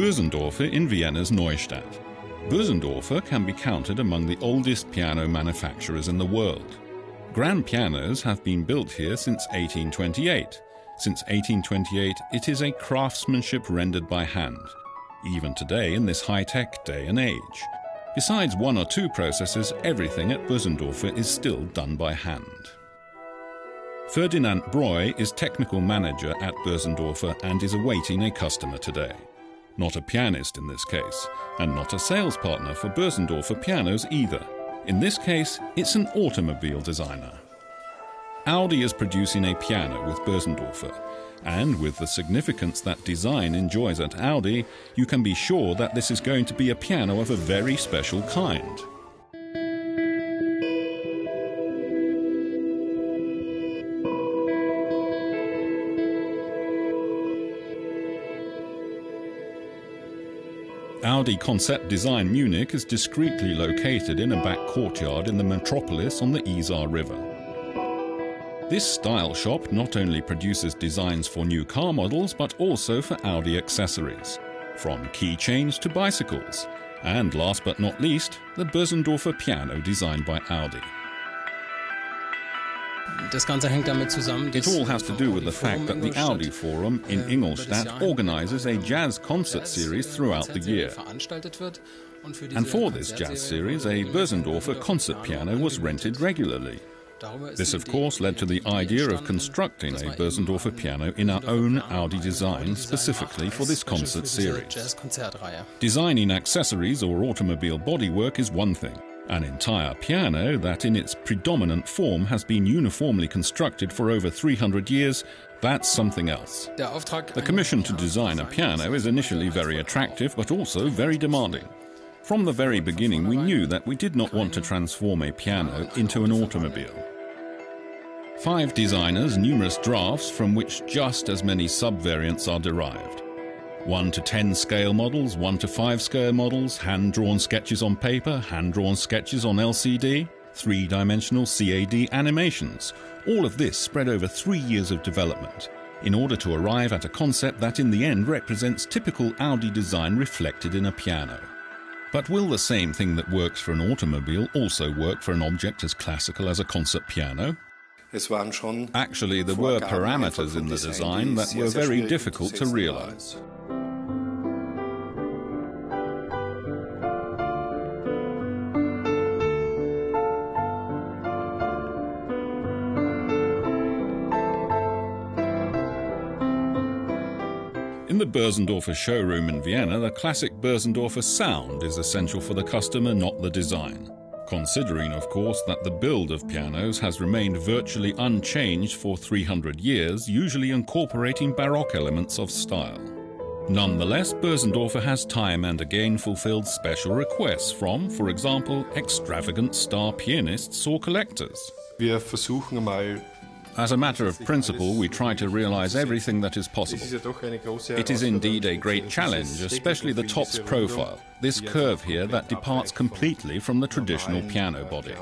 Bösendorfer in Vienna's Neustadt. Bösendorfer can be counted among the oldest piano manufacturers in the world. Grand pianos have been built here since 1828. Since 1828, it is a craftsmanship rendered by hand, even today in this high tech day and age. Besides one or two processes, everything at Bösendorfer is still done by hand. Ferdinand Breu is technical manager at Bösendorfer and is awaiting a customer today. Not a pianist in this case, and not a sales partner for Bösendorfer pianos either. In this case, it's an automobile designer. Audi is producing a piano with Bösendorfer, and with the significance that design enjoys at Audi, you can be sure that this is going to be a piano of a very special kind. Audi Concept Design Munich is discreetly located in a back courtyard in the metropolis on the Isar River. This style shop not only produces designs for new car models but also for Audi accessories, from keychains to bicycles, and last but not least, the Bösendorfer piano designed by Audi. It all has to do with the fact that the Audi Forum in Ingolstadt organizes a jazz concert series throughout the year. And for this jazz series, a Bösendorfer concert piano was rented regularly. This, of course, led to the idea of constructing a Bösendorfer piano in our own Audi design specifically for this concert series. Designing accessories or automobile bodywork is one thing. An entire piano that in its predominant form has been uniformly constructed for over 300 years, that's something else. The commission to design a piano is initially very attractive but also very demanding. From the very beginning, we knew that we did not want to transform a piano into an automobile. Five designers, numerous drafts from which just as many sub-variants are derived. 1 to 10 scale models, 1 to 5 scale models, hand drawn sketches on paper, hand drawn sketches on LCD, three dimensional CAD animations. All of this spread over three years of development in order to arrive at a concept that in the end represents typical Audi design reflected in a piano. But will the same thing that works for an automobile also work for an object as classical as a concert piano? Actually, there were parameters in the design that were very difficult to realize. The Bösendorfer showroom in Vienna, the classic Bösendorfer sound is essential for the customer, not the design. Considering, of course, that the build of pianos has remained virtually unchanged for 300 years, usually incorporating Baroque elements of style. Nonetheless, Bösendorfer has time and again fulfilled special requests from, for example, extravagant star pianists or collectors. Wir versuchen mal As a matter of principle, we try to realize everything that is possible. It is indeed a great challenge, especially the top's profile, this curve here that departs completely from the traditional piano body.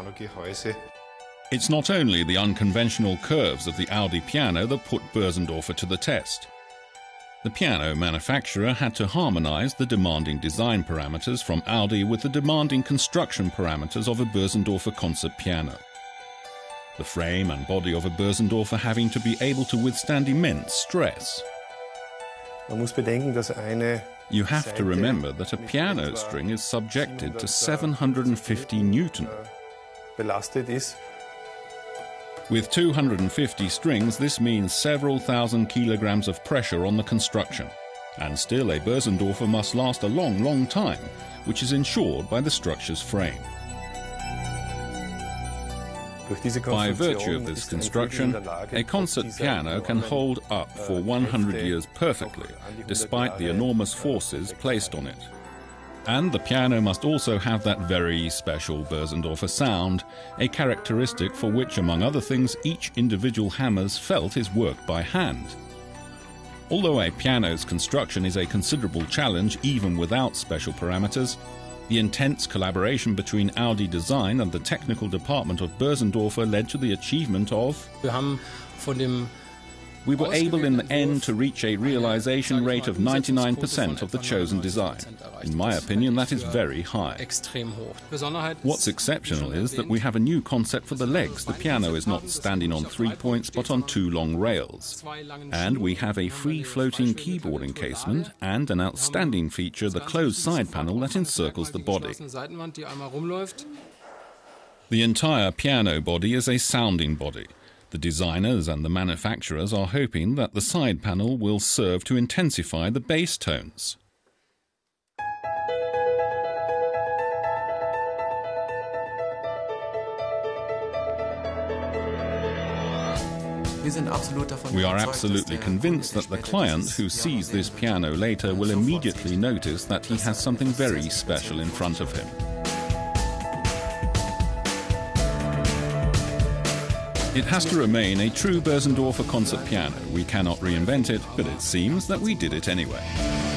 It's not only the unconventional curves of the Audi piano that put Bösendorfer to the test. The piano manufacturer had to harmonize the demanding design parameters from Audi with the demanding construction parameters of a Bösendorfer concert piano the frame and body of a Bösendorfer having to be able to withstand immense stress. You have to remember that a piano string is subjected to 750 Newton. With 250 strings, this means several thousand kilograms of pressure on the construction. And still, a Bösendorfer must last a long, long time, which is ensured by the structure's frame. By virtue of this construction, a concert piano can hold up for 100 years perfectly, despite the enormous forces placed on it. And the piano must also have that very special Bösendorfer sound, a characteristic for which, among other things, each individual hammer's felt is worked by hand. Although a piano's construction is a considerable challenge even without special parameters, the intense collaboration between Audi Design and the technical department of Bösendorfer led to the achievement of Wir haben von dem we were able in the end to reach a realization rate of 99% of the chosen design. In my opinion, that is very high. What's exceptional is that we have a new concept for the legs. The piano is not standing on three points but on two long rails. And we have a free floating keyboard encasement and an outstanding feature, the closed side panel that encircles the body. The entire piano body is a sounding body. The designers and the manufacturers are hoping that the side panel will serve to intensify the bass tones. We are absolutely convinced that the client who sees this piano later will immediately notice that he has something very special in front of him. It has to remain a true Bösendorfer concert piano. We cannot reinvent it, but it seems that we did it anyway.